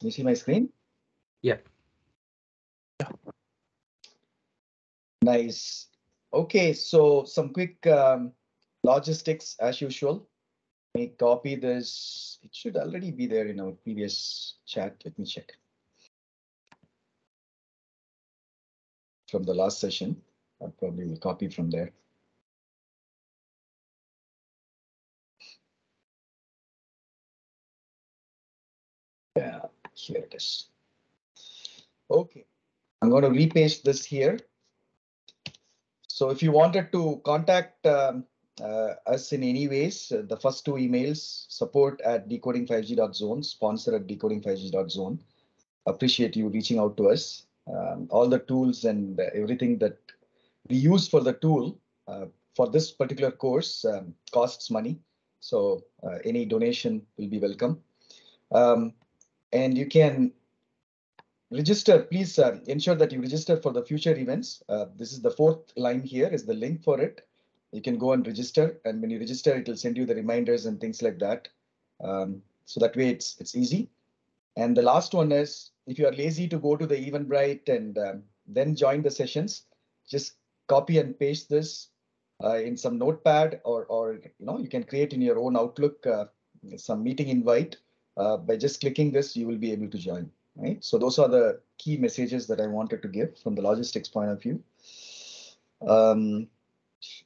You see my screen? Yeah. Yeah. Nice. Okay, so some quick um, logistics as usual. Let me copy this. It should already be there in our previous chat. Let me check. From the last session, I probably will copy from there. Yeah, here it is. Okay, I'm going to repaste this here. So if you wanted to contact um, uh, us in any ways, uh, the first two emails, support at decoding5g.zone, sponsor at decoding5g.zone. Appreciate you reaching out to us. Um, all the tools and uh, everything that we use for the tool uh, for this particular course um, costs money. So uh, any donation will be welcome. Um, and you can register, please uh, ensure that you register for the future events. Uh, this is the fourth line here is the link for it. You can go and register and when you register, it will send you the reminders and things like that. Um, so that way it's, it's easy. And the last one is if you are lazy to go to the Eventbrite and um, then join the sessions, just copy and paste this uh, in some notepad or, or, you know, you can create in your own Outlook uh, some meeting invite. Uh, by just clicking this, you will be able to join right? So those are the key messages that I wanted to give from the logistics point of view. Um,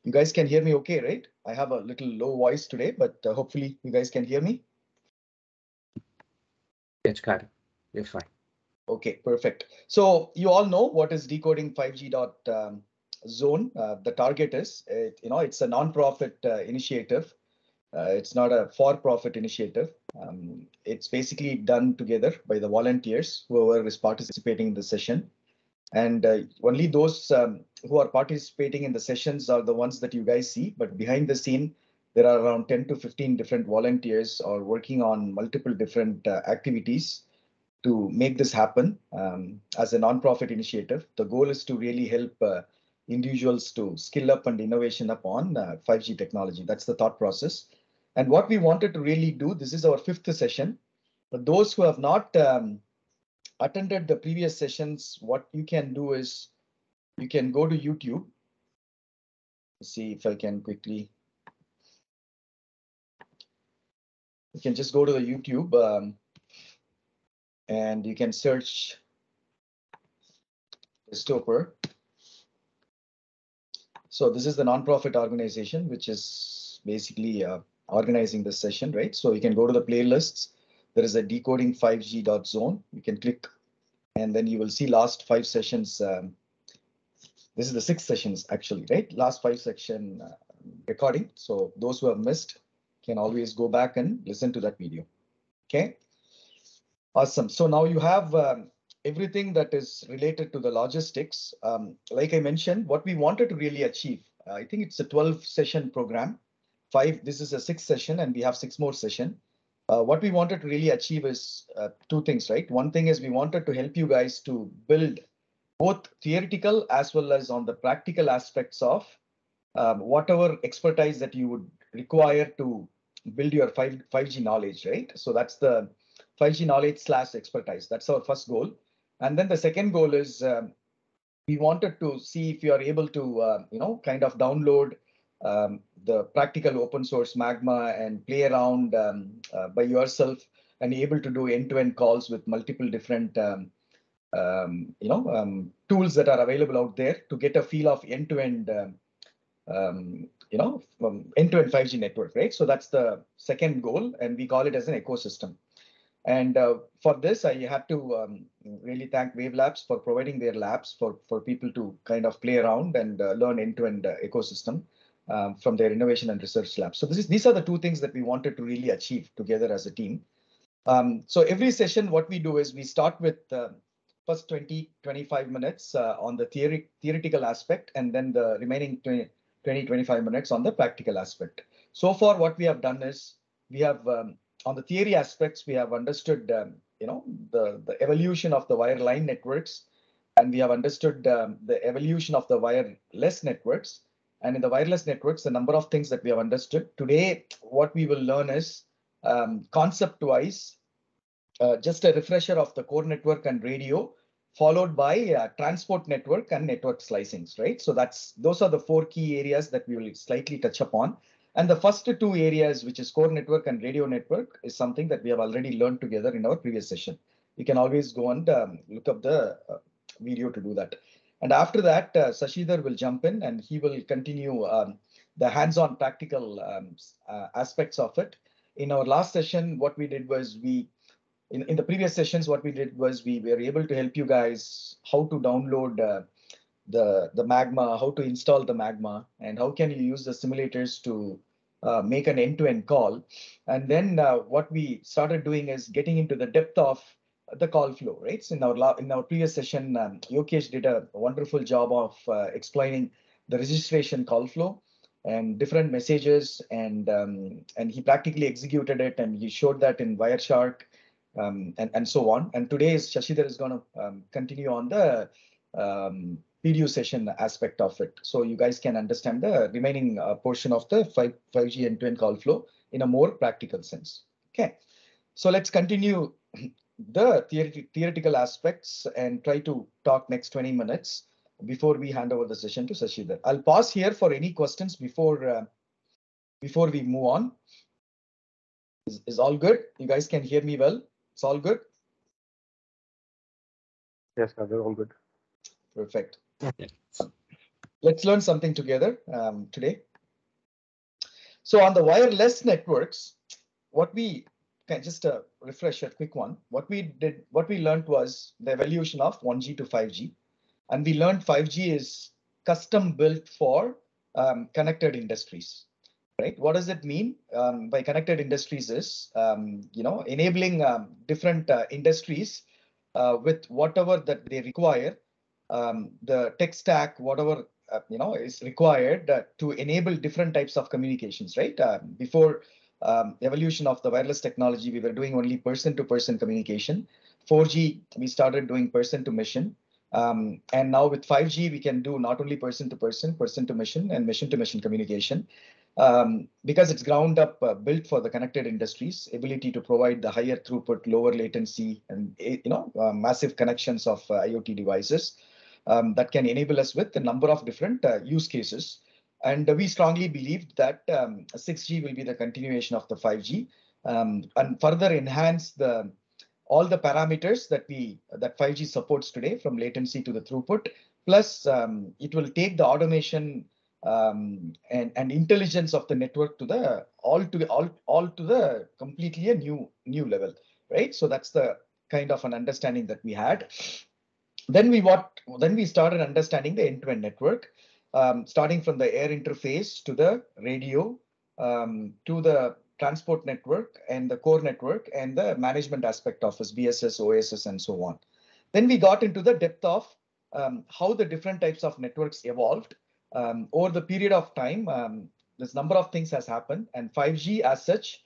you guys can hear me okay, right? I have a little low voice today, but uh, hopefully you guys can hear me. Yes, it. You're fine. Okay, perfect. So you all know what is decoding 5G dot um, zone. Uh, the target is, it, you know, it's a non-profit uh, initiative. Uh, it's not a for-profit initiative. Um, it's basically done together by the volunteers, whoever is participating in the session. And uh, only those um, who are participating in the sessions are the ones that you guys see. But behind the scene, there are around 10 to 15 different volunteers are working on multiple different uh, activities to make this happen um, as a nonprofit initiative. The goal is to really help uh, individuals to skill up and innovation up on 5G technology. That's the thought process. And what we wanted to really do, this is our fifth session. For those who have not um, attended the previous sessions, what you can do is you can go to YouTube. Let's see if I can quickly. You can just go to the YouTube um, and you can search Testoper. So this is the nonprofit organization, which is basically uh, organizing this session, right? So you can go to the playlists. There is a decoding 5G.zone. You can click and then you will see last five sessions. Um, this is the six sessions actually, right? Last five section uh, recording. So those who have missed can always go back and listen to that video. Okay. Awesome. So now you have um, everything that is related to the logistics. Um, like I mentioned, what we wanted to really achieve, uh, I think it's a 12 session program five, this is a sixth session and we have six more session. Uh, what we wanted to really achieve is uh, two things, right? One thing is we wanted to help you guys to build both theoretical as well as on the practical aspects of um, whatever expertise that you would require to build your 5, 5G knowledge, right? So that's the 5G knowledge slash expertise. That's our first goal. And then the second goal is um, we wanted to see if you are able to, uh, you know, kind of download um, the practical open source Magma and play around um, uh, by yourself and able to do end-to-end calls with multiple different um, um you know um, tools that are available out there to get a feel of end-to-end um, you know end-to-end 5G network, right? So that's the second goal, and we call it as an ecosystem. And uh, for this, I had to um, really thank Wave Labs for providing their labs for, for people to kind of play around and uh, learn end-to-end -end, uh, ecosystem um, from their innovation and research lab. So this is, these are the two things that we wanted to really achieve together as a team. Um, so every session, what we do is we start with uh, first 20, 25 minutes uh, on the theory, theoretical aspect, and then the remaining 20, 20, 25 minutes on the practical aspect. So far, what we have done is we have um, on the theory aspects, we have understood, um, you know, the, the evolution of the wireline networks, and we have understood um, the evolution of the wireless networks. And in the wireless networks, the number of things that we have understood today, what we will learn is um, concept-wise, uh, just a refresher of the core network and radio, followed by uh, transport network and network slicings, right? So that's those are the four key areas that we will slightly touch upon. And the first two areas, which is core network and radio network, is something that we have already learned together in our previous session. You can always go and um, look up the uh, video to do that. And after that, uh, Shashidhar will jump in and he will continue um, the hands-on practical um, uh, aspects of it. In our last session, what we did was we, in, in the previous sessions, what we did was we were able to help you guys how to download uh, the, the Magma, how to install the Magma, and how can you use the simulators to uh, make an end-to-end call. And then uh, what we started doing is getting into the depth of the call flow, right? So in our in our previous session, um, Yokesh did a wonderful job of uh, explaining the registration call flow and different messages, and um, and he practically executed it, and he showed that in Wireshark, um, and and so on. And today is Shashidhar is going to um, continue on the um, PDU session aspect of it, so you guys can understand the remaining uh, portion of the 5 5G end-to-end call flow in a more practical sense. Okay, so let's continue the theoret theoretical aspects and try to talk next 20 minutes before we hand over the session to Shashidhar. I'll pause here for any questions before uh, before we move on. Is, is all good? You guys can hear me well? It's all good? Yes, sir, they're all good. Perfect. Yes. Let's learn something together um, today. So on the wireless networks, what we can just a refresh a quick one. What we did, what we learned was the evolution of 1G to 5G, and we learned 5G is custom built for um, connected industries. Right? What does it mean um, by connected industries? Is um, you know enabling um, different uh, industries uh, with whatever that they require, um, the tech stack, whatever uh, you know is required uh, to enable different types of communications. Right? Uh, before um, evolution of the wireless technology, we were doing only person-to-person communication. 4G, we started doing person-to-mission. Um, and now with 5G, we can do not only person-to-person, person-to-mission, and mission-to-mission communication. Um, because it's ground up uh, built for the connected industries, ability to provide the higher throughput, lower latency, and eh, you know uh, massive connections of uh, IoT devices um, that can enable us with a number of different uh, use cases. And we strongly believed that um, 6G will be the continuation of the 5G um, and further enhance the all the parameters that we that 5G supports today, from latency to the throughput. Plus, um, it will take the automation um, and and intelligence of the network to the all to all all to the completely a new new level, right? So that's the kind of an understanding that we had. Then we what then we started understanding the end-to-end network um, starting from the air interface to the radio, um, to the transport network and the core network and the management aspect of us, BSS, OSS, and so on. Then we got into the depth of um, how the different types of networks evolved um, over the period of time. Um, this number of things has happened, and 5G as such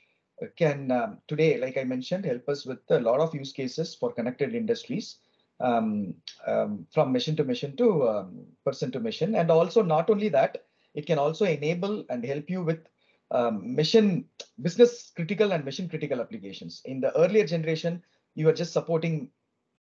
can um, today, like I mentioned, help us with a lot of use cases for connected industries um, um, from mission to mission to um, person to mission. And also not only that, it can also enable and help you with um, mission business critical and mission critical applications. In the earlier generation, you were just supporting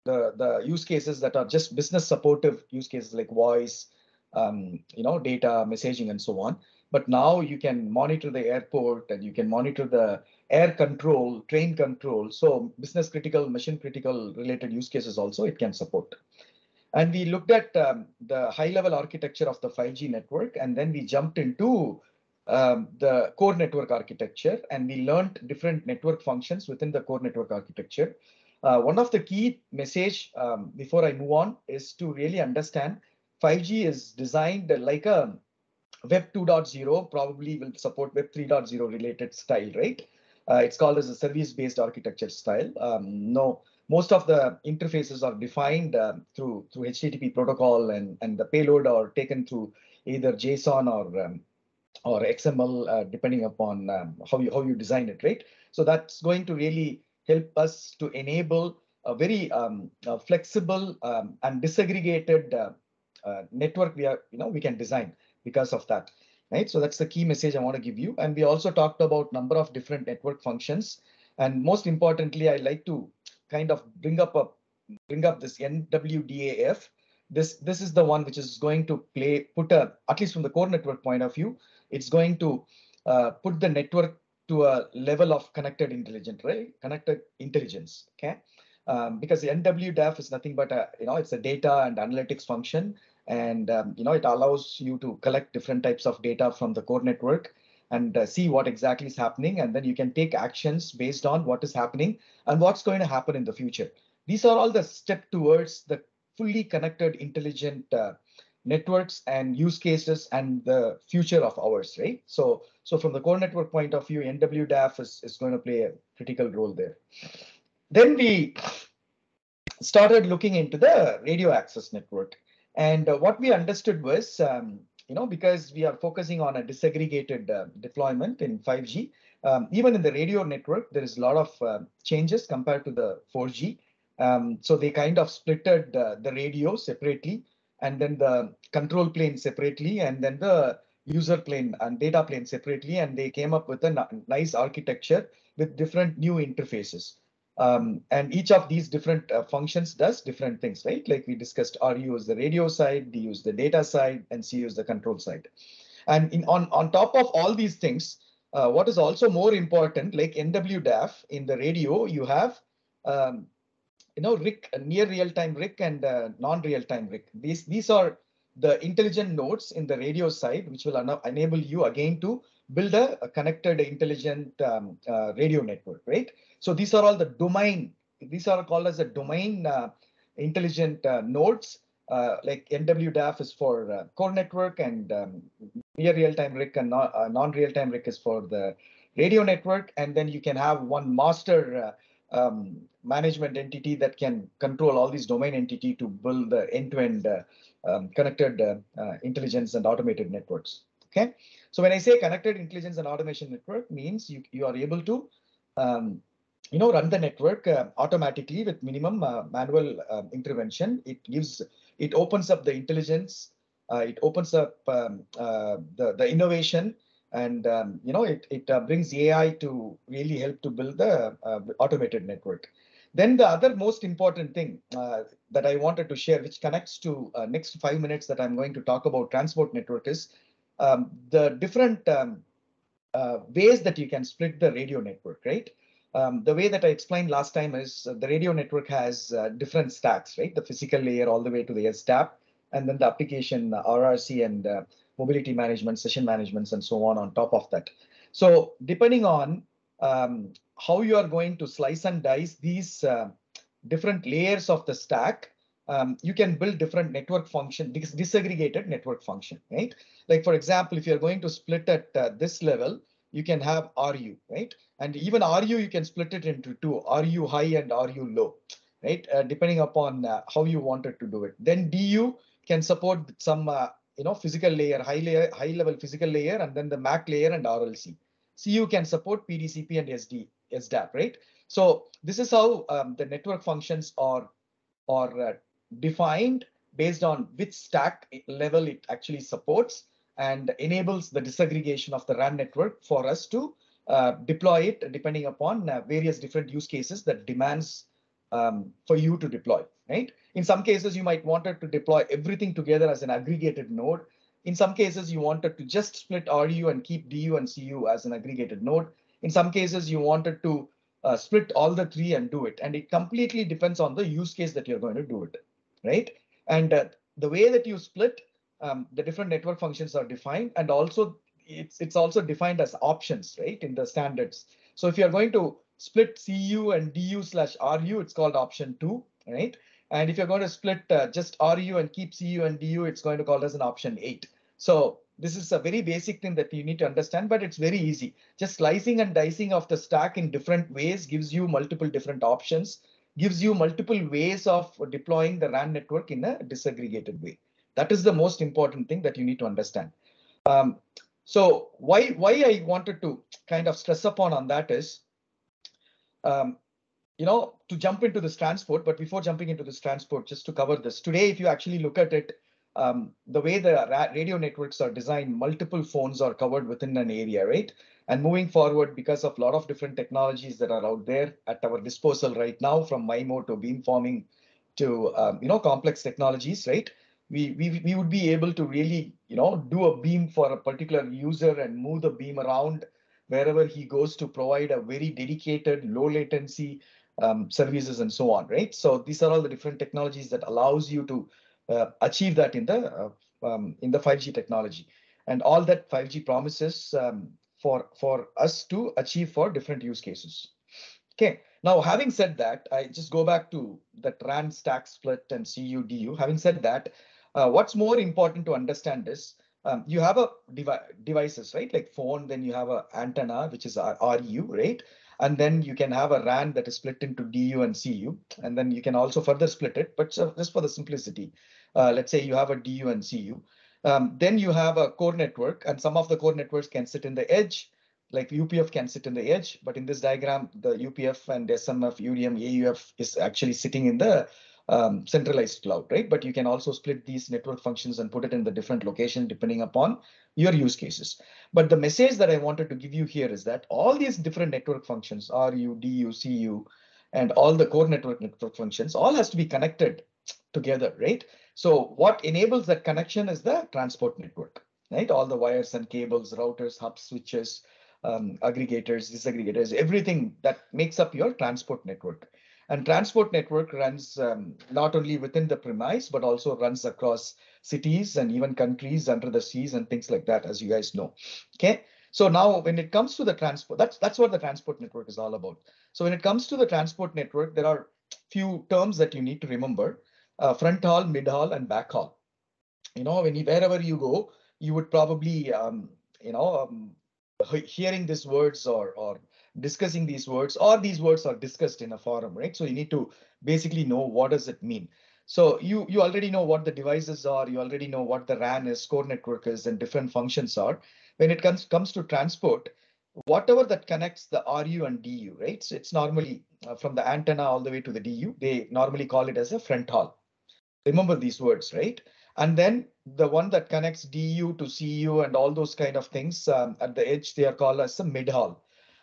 the, the use cases that are just business supportive use cases like voice, um, you know, data, messaging, and so on. But now you can monitor the airport and you can monitor the air control, train control. So business critical, mission critical related use cases also it can support. And we looked at um, the high level architecture of the 5G network, and then we jumped into um, the core network architecture, and we learned different network functions within the core network architecture. Uh, one of the key message um, before I move on is to really understand 5G is designed like a Web 2.0, probably will support Web 3.0 related style, right? Uh, it's called as a service-based architecture style. Um, no, most of the interfaces are defined uh, through through HTTP protocol, and and the payload are taken through either JSON or um, or XML, uh, depending upon um, how you how you design it, right? So that's going to really help us to enable a very um, flexible um, and disaggregated uh, uh, network. We are you know we can design because of that right? So that's the key message I want to give you. And we also talked about number of different network functions. And most importantly, I like to kind of bring up a bring up this NWDAF. This this is the one which is going to play put a at least from the core network point of view, it's going to uh, put the network to a level of connected intelligent, right? Connected intelligence. Okay. Um, because the NWDAF is nothing but a, you know, it's a data and analytics function. And, um, you know, it allows you to collect different types of data from the core network and uh, see what exactly is happening. And then you can take actions based on what is happening and what's going to happen in the future. These are all the step towards the fully connected intelligent uh, networks and use cases and the future of ours, right? So, so from the core network point of view, NWDAF is, is going to play a critical role there. Then we started looking into the radio access network. And uh, what we understood was, um, you know, because we are focusing on a disaggregated uh, deployment in 5G, um, even in the radio network, there is a lot of uh, changes compared to the 4G. Um, so they kind of splitted the radio separately and then the control plane separately and then the user plane and data plane separately. And they came up with a nice architecture with different new interfaces. Um, and each of these different uh, functions does different things, right? Like we discussed, RU is the radio side, DU is the data side, and CU is the control side. And in, on, on top of all these things, uh, what is also more important, like NWDAF in the radio, you have um, you know RIC, near real-time RIC and uh, non-real-time RIC. These these are the intelligent nodes in the radio side, which will enable you again to build a, a connected intelligent um, uh, radio network, right? So these are all the domain. These are called as a domain uh, intelligent uh, nodes. Uh, like NWDAF is for uh, core network and um, near real-time RIC and non, real-time RIC is for the radio network. And then you can have one master um, management entity that can control all these domain entity to build the end-to-end uh, um, connected uh, uh, intelligence and automated networks. Okay, so when I say connected intelligence and automation network means you you are able to um, you know run the network uh, automatically with minimum uh, manual um, intervention. It gives it opens up the intelligence. Uh, it opens up um, the the innovation and um, you know it it uh, brings AI to really help to build the uh, automated network. Then the other most important thing uh, that I wanted to share, which connects to uh, next five minutes that I'm going to talk about transport network, is um, the different um, uh, ways that you can split the radio network, right? Um, the way that I explained last time is uh, the radio network has different stacks, right? The physical layer all the way to the SDAP, and then the application RRC and mobility management, session management, and so on on top of that. So depending on um, how you are going to slice and dice these uh, different layers of the stack, um, you can build different network function, dis disaggregated network function, right? Like for example, if you're going to split at uh, this level, you can have RU, right? And even RU, you can split it into two, RU high and RU low, right? Uh, depending upon uh, how you wanted to do it. Then DU can support some uh, you know, physical layer, high layer, high level physical layer, and then the MAC layer and RLC. CU can support PDCP and SD, SDAP, right? So this is how um, the network functions are, are uh, defined based on which stack level it actually supports and enables the disaggregation of the RAN network for us to uh, deploy it depending upon uh, various different use cases that demands um, for you to deploy, right? In some cases, you might wanted to deploy everything together as an aggregated node. In some cases, you wanted to just split RU and keep DU and CU as an aggregated node. In some cases, you wanted to uh, split all the three and do it. And it completely depends on the use case that you're going to do it, right? And uh, the way that you split, um, the different network functions are defined. And also, it's, it's also defined as options, right, in the standards. So if you're going to split CU and DU slash RU, it's called option two, right? And if you're going to split uh, just RU and keep CU and DU, it's going to call as an option eight. So this is a very basic thing that you need to understand, but it's very easy. Just slicing and dicing of the stack in different ways gives you multiple different options, gives you multiple ways of deploying the RAN network in a disaggregated way. That is the most important thing that you need to understand. Um, so why why I wanted to kind of stress upon on that is, um, you know, to jump into this transport, but before jumping into this transport, just to cover this, today, if you actually look at it, um, the way the ra- radio networks are designed, multiple phones are covered within an area, right? And moving forward, because of a lot of different technologies that are out there at our disposal right now, from MIMO to beamforming to um, you know complex technologies, right? We, we we would be able to really you know do a beam for a particular user and move the beam around wherever he goes to provide a very dedicated, low latency um, services and so on, right? So these are all the different technologies that allows you to achieve that in the uh, um, in the 5G technology, and all that 5G promises um, for for us to achieve for different use cases. Okay. Now, having said that, I just go back to the RAN stack split and CU DU. Having said that, uh, what's more important to understand is um, you have a devi devices, right? Like phone, then you have a antenna, which is RU, right? And then you can have a RAN that is split into DU and CU. And then you can also further split it, but just for the simplicity, uh, let's say you have a DU and CU. Um, then you have a core network, and some of the core networks can sit in the edge, like UPF can sit in the edge. But in this diagram, the UPF and SMF, UDM, AUF is actually sitting in the um, centralized cloud, right? But you can also split these network functions and put it in the different location depending upon your use cases. But the message that I wanted to give you here is that all these different network functions, RU, DU, CU, and all the core network network functions, all has to be connected together, right? So what enables that connection is the transport network, right? All the wires and cables, routers, hubs, switches, um, aggregators, disaggregators, everything that makes up your transport network. And transport network runs um, not only within the premise, but also runs across cities and even countries under the seas and things like that, as you guys know. Okay. So now when it comes to the transport, that's that's what the transport network is all about. So when it comes to the transport network, there are few terms that you need to remember uh, front haul, mid haul, and back haul. You know, when you, wherever you go, you would probably, um, you know, um, hearing these words or or discussing these words, or these words are discussed in a forum, right? So you need to basically know what does it mean. So you you already know what the devices are. You already know what the RAN is, core network is, and different functions are. When it comes comes to transport, whatever that connects the RU and DU, right? So it's normally uh, from the antenna all the way to the DU. They normally call it as a front haul. Remember these words, right? And then the one that connects DU to CU and all those kind of things um, at the edge, they are called as a mid haul.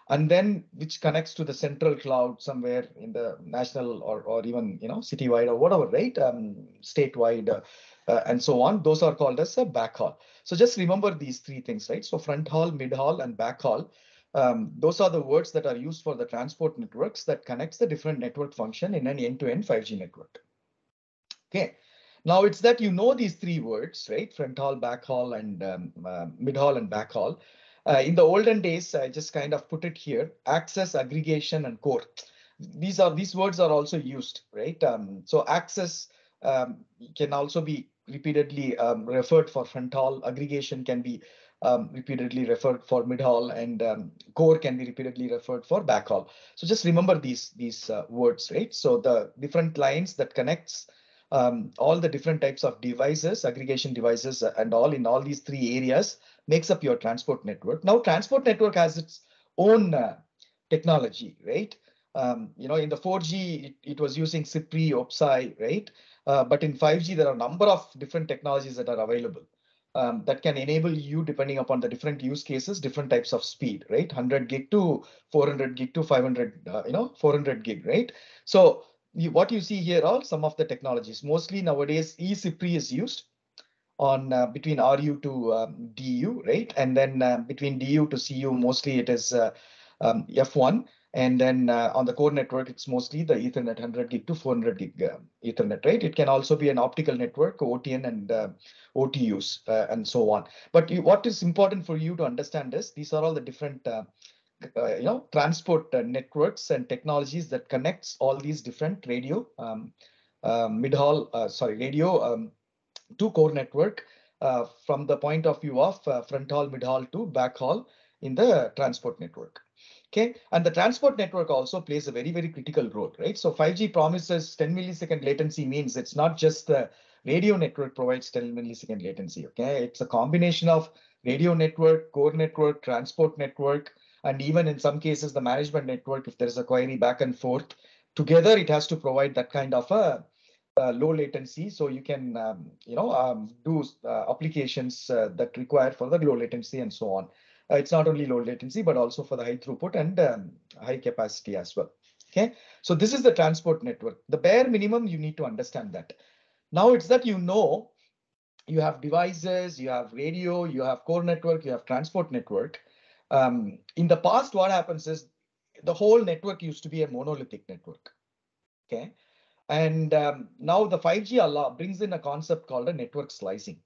And then which connects to the central cloud somewhere in the national or, or even, you know, citywide or whatever, right? Um, statewide uh, uh, and so on. Those are called as a backhaul. So just remember these three things, right? So front haul, mid haul, and backhaul. Um, those are the words that are used for the transport networks that connects the different network function in an end-to-end -end 5G network. Okay. Now it's that you know these three words, right? Front haul, back haul, and um, uh, mid haul and back haul. Uh, in the olden days, I just kind of put it here: access, aggregation, and core. These are these words are also used, right? Um, so access um, can also be repeatedly um, referred for front haul, Aggregation can be um, repeatedly referred for mid haul, and um, core can be repeatedly referred for back haul. So just remember these these uh, words, right? So the different lines that connects um, all the different types of devices, aggregation devices, uh, and all in all these three areas makes up your transport network. Now, transport network has its own uh, technology, right? Um, you know, in the 4G, it, it was using CPRI, OBSAI, right? Uh, but in 5G, there are a number of different technologies that are available um, that can enable you, depending upon the different use cases, different types of speed, right? 100 gig to 400 gig to 500, uh, you know, 400 gig, right? So you, what you see here are some of the technologies. Mostly nowadays, eCPRI is used on uh, between RU to um, DU, right? And then uh, between DU to CU, mostly it is uh, um, F1. And then uh, on the core network, it's mostly the Ethernet 100 gig to 400 gig uh, Ethernet, right? It can also be an optical network, OTN and uh, OTUs and so on. But you, what is important for you to understand is these are all the different uh, you know transport uh, networks and technologies that connects all these different radio um, uh, mid haul uh, sorry radio um, to core network uh, from the point of view of front haul mid haul to back haul in the transport network. Okay? And the transport network also plays a very very critical role right? So 5g promises 10 millisecond latency means it's not just the radio network provides 10 millisecond latency okay? It's a combination of radio network core network transport network and even in some cases the management network if there is a query back and forth together it has to provide that kind of a uh, low latency, so you can um, you know um, do uh, applications uh, that require for the low latency and so on. Uh, it's not only low latency but also for the high throughput and um, high capacity as well. Okay, so this is the transport network. The bare minimum you need to understand that. Now it's that you know you have devices, you have radio, you have core network, you have transport network. Um, in the past, what happens is the whole network used to be a monolithic network. Okay, and um, now the 5G allow brings in a concept called a network slicing.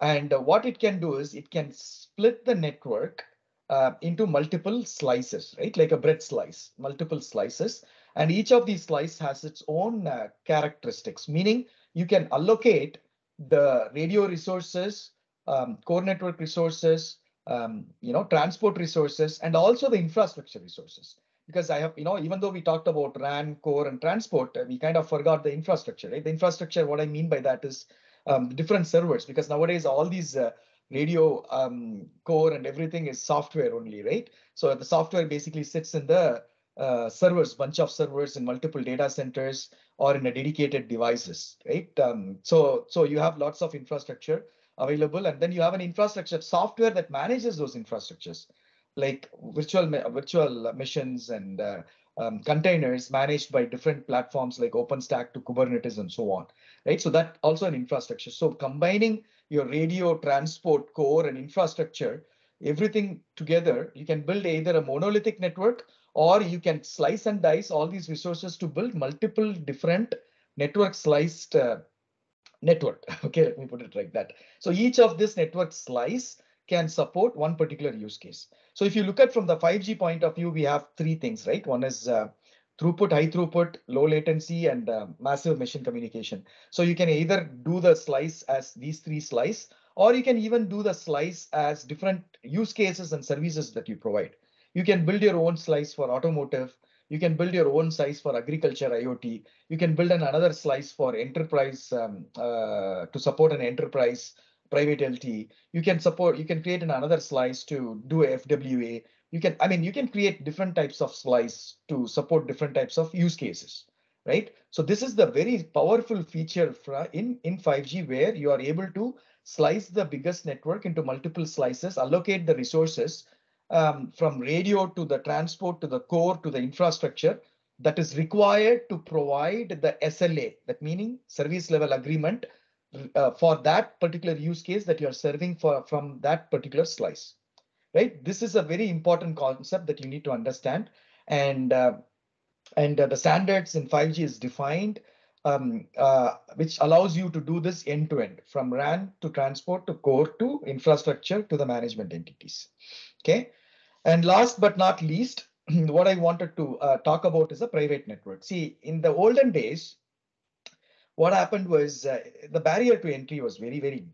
And uh, what it can do is it can split the network uh, into multiple slices, right? Like a bread slice, multiple slices. And each of these slices has its own uh, characteristics, meaning you can allocate the radio resources, um, core network resources, um, you know, transport resources, and also the infrastructure resources because I have, you know, even though we talked about RAN, core, and transport, uh, we kind of forgot the infrastructure, right? The infrastructure, what I mean by that is um, different servers, because nowadays all these uh, radio um, core and everything is software only, right? So the software basically sits in the uh, servers, bunch of servers in multiple data centers or in a dedicated devices, right? Um, so, so you have lots of infrastructure available, and then you have an infrastructure software that manages those infrastructures like virtual virtual missions and uh, um, containers managed by different platforms like OpenStack to Kubernetes and so on, right? So that also an infrastructure. So combining your radio transport core and infrastructure, everything together, you can build either a monolithic network or you can slice and dice all these resources to build multiple different network sliced uh, network. Okay, let me put it like that. So each of this network slice can support one particular use case. So if you look at from the 5G point of view, we have three things, right? One is uh, throughput, high throughput, low latency, and uh, massive machine communication. So you can either do the slice as these three slice, or you can even do the slice as different use cases and services that you provide. You can build your own slice for automotive. You can build your own slice for agriculture IoT. You can build an another slice for enterprise um, uh, to support an enterprise private LTE. You can support, you can create an another slice to do FWA. You can, I mean, you can create different types of slice to support different types of use cases, right? So this is the very powerful feature in, in 5G where you are able to slice the biggest network into multiple slices, allocate the resources um, from radio to the transport to the core to the infrastructure that is required to provide the SLA, that meaning service level agreement uh, for that particular use case that you're serving for from that particular slice, right? This is a very important concept that you need to understand. And, uh, and uh, the standards in 5G is defined, um, uh, which allows you to do this end to end from RAN to transport to core to infrastructure to the management entities. Okay. And last but not least, what I wanted to uh, talk about is a private network. See, in the olden days, what happened was uh, the barrier to entry was very, very,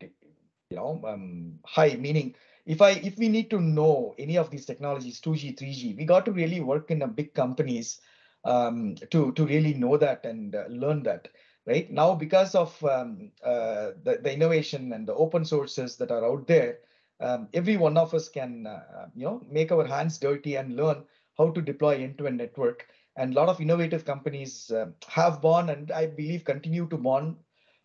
you know, um, high. Meaning, if I if we need to know any of these technologies, 2G, 3G, we got to really work in a big companies um, to to really know that and uh, learn that. Right now, because of um, uh, the the innovation and the open sources that are out there, um, every one of us can uh, you know make our hands dirty and learn how to deploy end-to-end network and a lot of innovative companies uh, have born and I believe continue to born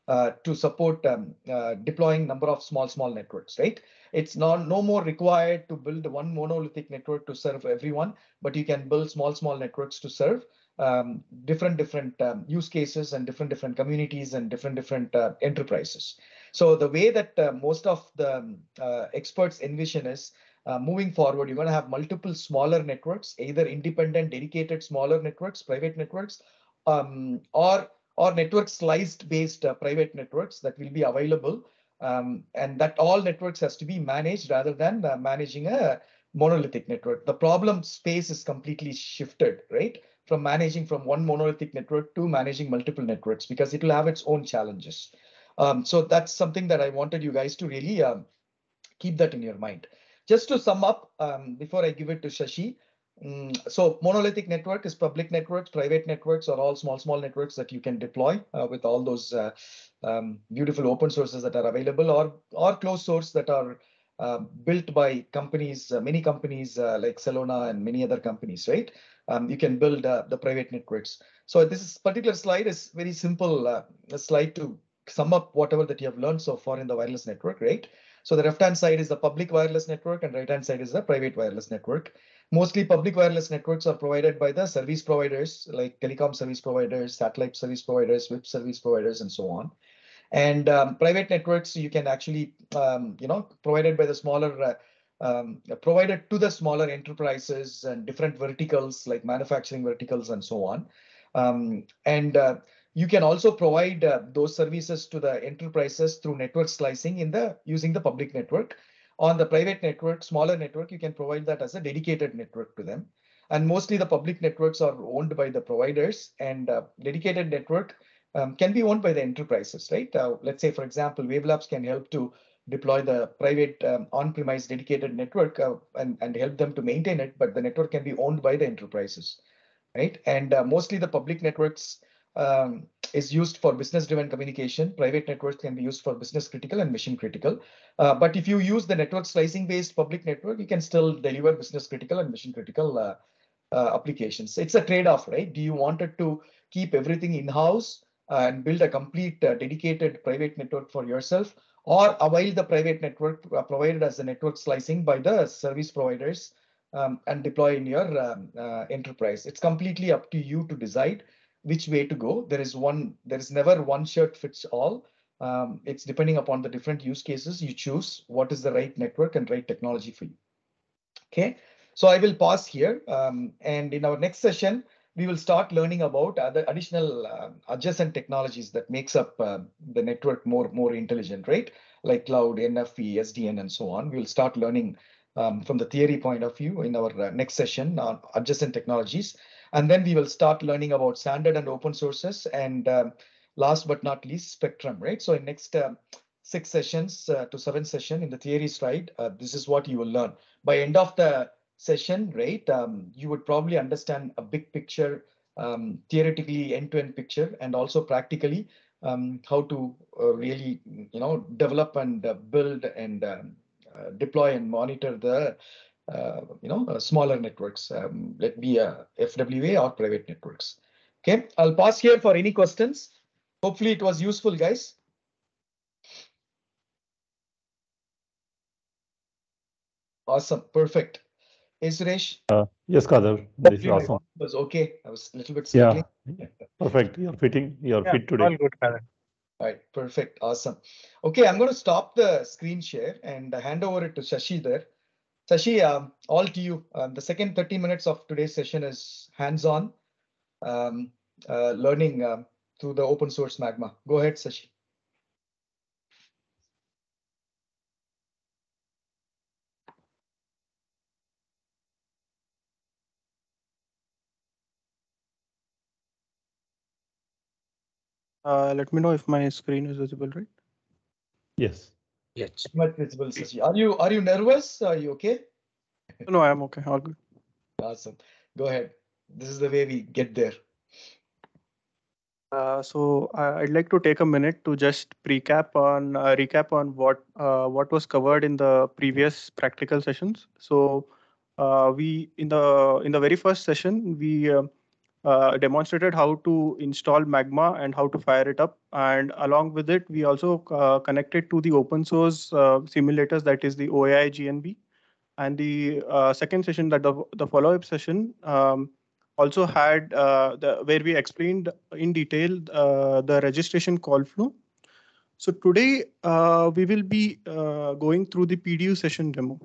uh, to support um, uh, deploying number of small, small networks, right? It's not no more required to build one monolithic network to serve everyone, but you can build small, small networks to serve um, different, different um, use cases and different, different communities and different, different uh, enterprises. So the way that uh, most of the um, uh, experts envision is uh, moving forward, you're going to have multiple smaller networks, either independent, dedicated smaller networks, private networks, um, or or network sliced based uh, private networks that will be available. Um, and that all networks has to be managed rather than uh, managing a monolithic network. The problem space is completely shifted, right? From managing from one monolithic network to managing multiple networks because it will have its own challenges. Um, so that's something that I wanted you guys to really um, keep that in your mind. Just to sum up, um, before I give it to Shashi, um, so monolithic network is public networks, private networks are all small, small networks that you can deploy uh, with all those uh, um, beautiful open sources that are available or, or closed source that are uh, built by companies, uh, many companies uh, like Celona and many other companies, right? Um, you can build uh, the private networks. So this particular slide is very simple uh, slide to sum up whatever that you have learned so far in the wireless network, right? So the left-hand side is the public wireless network and right-hand side is the private wireless network. Mostly public wireless networks are provided by the service providers like telecom service providers, satellite service providers, web service providers, and so on. And um, private networks, you can actually, um, you know, provided by the smaller, uh, um, provided to the smaller enterprises and different verticals like manufacturing verticals and so on. Um, and uh, you can also provide uh, those services to the enterprises through network slicing in the using the public network. On the private network, smaller network, you can provide that as a dedicated network to them. And mostly the public networks are owned by the providers and uh, dedicated network um, can be owned by the enterprises, right? Uh, let's say, for example, Wavelabs can help to deploy the private um, on-premise dedicated network uh, and, and help them to maintain it, but the network can be owned by the enterprises, right? And uh, mostly the public networks um, is used for business-driven communication. Private networks can be used for business critical and mission critical. Uh, but if you use the network slicing-based public network, you can still deliver business critical and mission critical uh, uh, applications. It's a trade-off, right? Do you want it to keep everything in-house and build a complete uh, dedicated private network for yourself or avail the private network uh, provided as a network slicing by the service providers um, and deploy in your um, uh, enterprise. It's completely up to you to decide which way to go. There is one, there is never one shirt fits all. Um, it's depending upon the different use cases you choose what is the right network and right technology for you. Okay, so I will pause here um, and in our next session, we will start learning about other additional uh, adjacent technologies that makes up uh, the network more more intelligent, right? Like cloud, NFV, SDN, and so on. We'll start learning um, from the theory point of view in our uh, next session on adjacent technologies, and then we will start learning about standard and open sources, and um, last but not least, spectrum, right? So in next six sessions uh, to seven session in the theory slide, uh, this is what you will learn. By end of the session, right, um, you would probably understand a big picture, um, theoretically end-to-end picture, and also practically um, how to uh, really, you know, develop and uh, build and um, uh, deploy and monitor the, uh, you know, uh, smaller networks, um, let be a FWA or private networks. Okay, I'll pause here for any questions. Hopefully it was useful, guys. Awesome, perfect. Hey, Suresh. Uh, yes, Kader, this is awesome. voice Was okay. I was a little bit Yeah, perfect. You're fitting, you're Yeah, fit all today. good, Karan. All right, perfect, awesome. Okay, I'm going to stop the screen share and hand over it to Shashi there. Shashi, um, all to you. Um, the second 30 minutes of today's session is hands-on um, uh, learning um, through the open source Magma. Go ahead, Shashi. Uh, let me know if my screen is visible, right? Yes. Yes. Much visible, Shashi. Are you are you nervous? Are you okay? No, I'm okay. All good. Awesome. Go ahead. This is the way we get there. Uh, so uh, I'd like to take a minute to just recap on uh, recap on what uh, what was covered in the previous practical sessions. So uh, we in the in the very first session we uh, demonstrated how to install Magma and how to fire it up, and along with it we also uh, connected to the open source uh, simulators that is the OAI GNB. And the uh, second session that the the follow up session. Um, also had uh, the where we explained in detail the registration call flow. So today we will be going through the PDU session demo.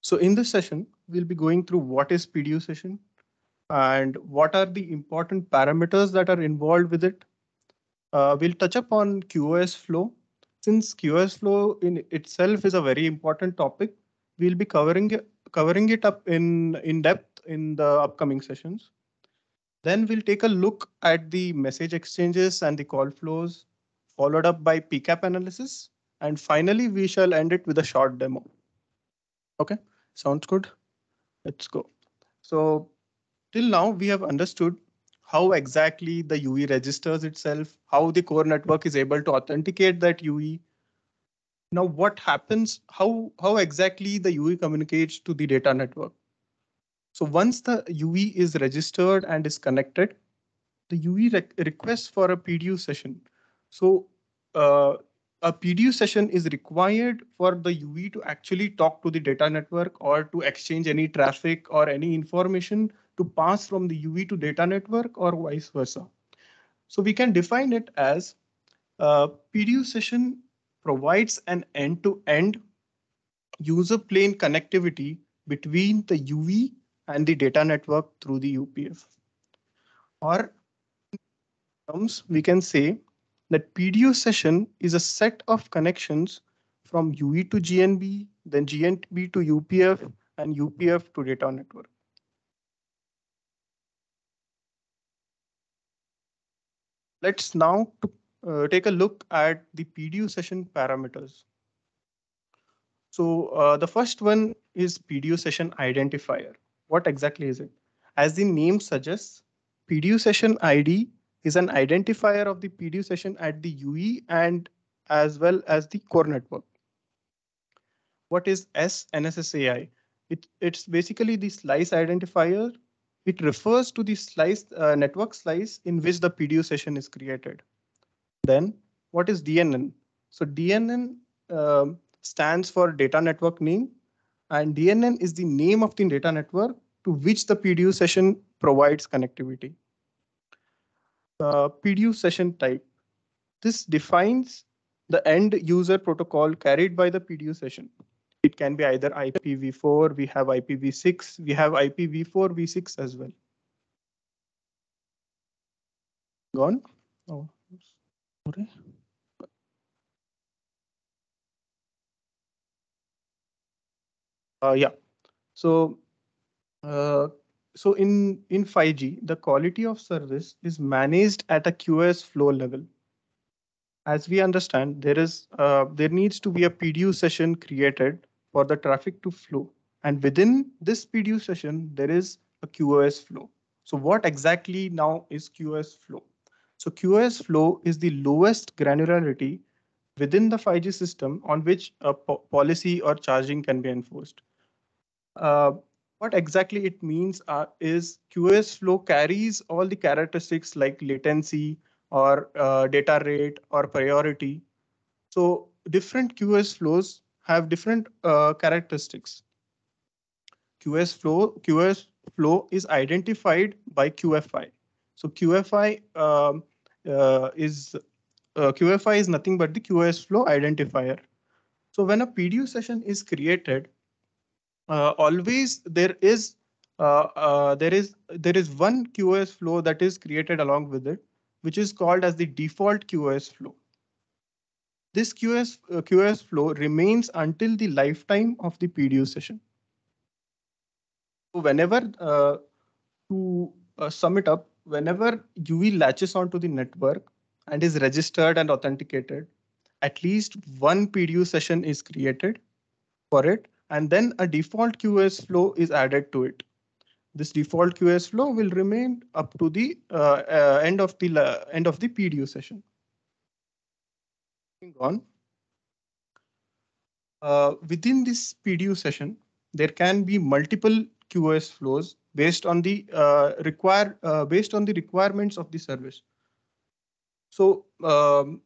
So in this session, we'll be going through what is PDU session and what are the important parameters that are involved with it. Uh, we'll touch upon QoS flow. Since QoS flow in itself is a very important topic, we'll be covering covering it up in, in depth in the upcoming sessions. Then we'll take a look at the message exchanges and the call flows, followed up by PCAP analysis. And finally, we shall end it with a short demo. Okay, sounds good. Let's go. So till now, we have understood how exactly the UE registers itself, how the core network is able to authenticate that UE, Now, what happens? How how exactly the UE communicates to the data network? So once the UE is registered and is connected, the UE re requests for a PDU session. So uh, a PDU session is required for the UE to actually talk to the data network or to exchange any traffic or any information to pass from the UE to data network or vice versa. So we can define it as uh, a PDU session provides an end-to-end -end user plane connectivity between the UE and the data network through the UPF. Or terms, we can say that PDU session is a set of connections from UE to GNB, then GNB to UPF, and UPF to data network. Let's now uh, take a look at the PDU session parameters. So uh, the first one is PDU session identifier. What exactly is it? As the name suggests, PDU session ID is an identifier of the PDU session at the UE and as well as the core network. What is SNSSAI? It, it's basically the slice identifier. It refers to the slice uh, network slice in which the PDU session is created. Then what is DNN? So DNN um, stands for data network name and DNN is the name of the data network to which the PDU session provides connectivity. Uh, PDU session type. This defines the end user protocol carried by the PDU session. It can be either IPv4, we have IPv6, we have IPv4, v6 as well. Gone? Oh, sorry. Uh, yeah, so uh, so in in 5G, the quality of service is managed at a QoS flow level. As we understand, there is uh, there needs to be a PDU session created for the traffic to flow, and within this PDU session, there is a QoS flow. So what exactly now is QoS flow? So QoS flow is the lowest granularity within the 5G system on which a po policy or charging can be enforced. Uh, what exactly it means uh, is QoS flow carries all the characteristics like latency or uh, data rate or priority. So different QoS flows have different uh, characteristics. QS flow QS flow is identified by QFI. So QFI um, uh, is uh, QFI is nothing but the QoS flow identifier. So when a PDU session is created, uh, always there is uh, uh, there is there is one QoS flow that is created along with it, which is called as the default QoS flow. This QS, uh, QoS flow remains until the lifetime of the PDU session. So whenever uh, to uh, sum it up, whenever UE latches onto the network and is registered and authenticated, at least one PDU session is created for it and then a default QS flow is added to it. This default QS flow will remain up to the uh, uh, end of the uh, end of the PDU session. On. Uh, within this PDU session, there can be multiple QoS flows based on the uh, require uh, based on the requirements of the service. So um,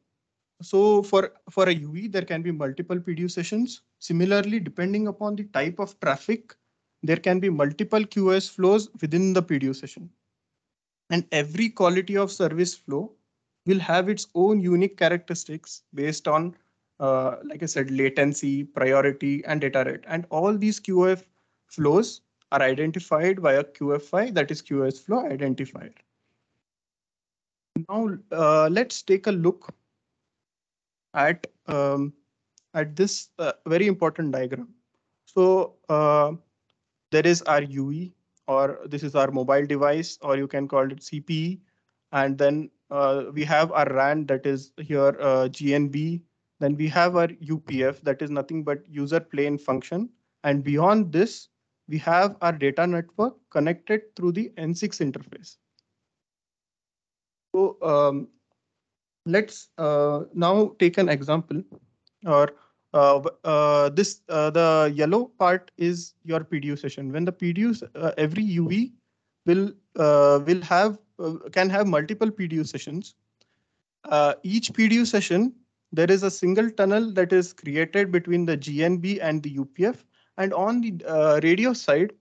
so for, for a UE, there can be multiple PDU sessions. Similarly, depending upon the type of traffic, there can be multiple QoS flows within the PDU session. And every quality of service flow will have its own unique characteristics based on, uh, like I said, latency, priority, and data rate. And all these QoS flows are identified by a QFI, that is QoS flow identifier. Now, uh, let's take a look at um, at this uh, very important diagram. So uh, there is our UE or this is our mobile device or you can call it CPE. And then we have our RAN that is here uh, GNB. Then we have our UPF that is nothing but user plane function. And beyond this, we have our data network connected through the N6 interface. So um, let's uh, now take an example or uh, uh, this uh, the yellow part is your PDU session. When the PDU uh, every UV will uh, will have uh, can have multiple PDU sessions. Uh, each PDU session there is a single tunnel that is created between the GNB and the UPF, and on the uh, radio side